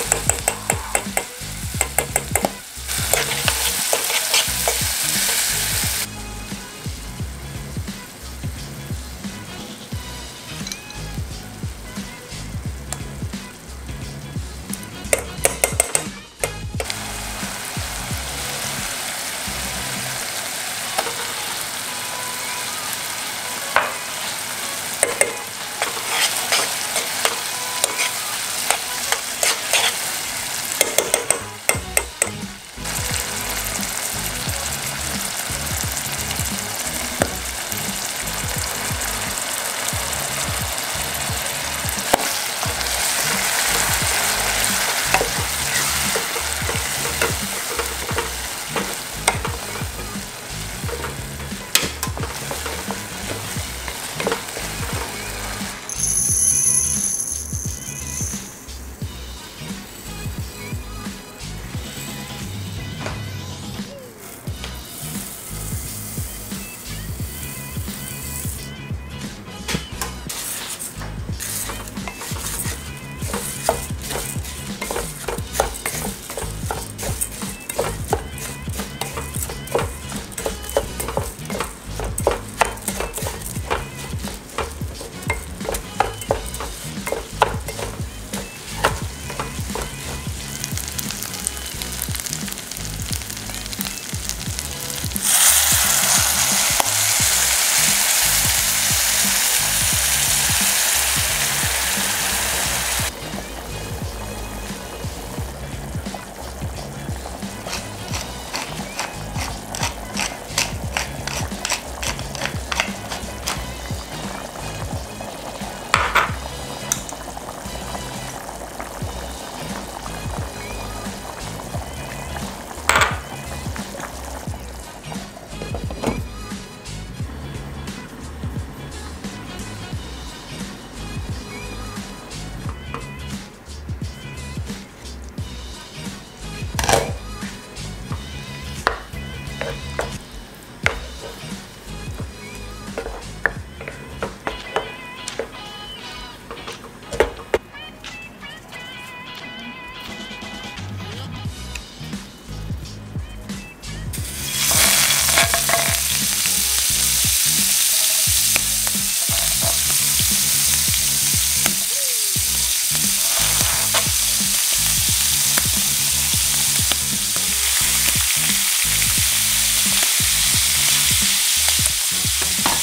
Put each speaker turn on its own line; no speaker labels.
Thank you. Bye.